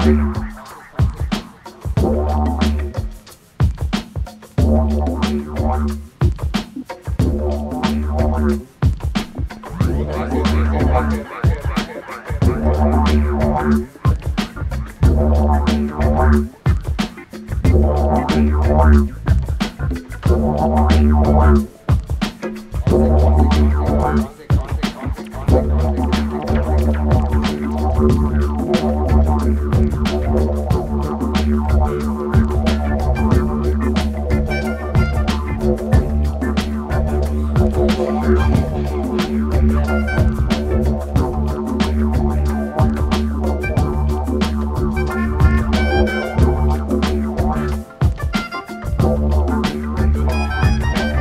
Thank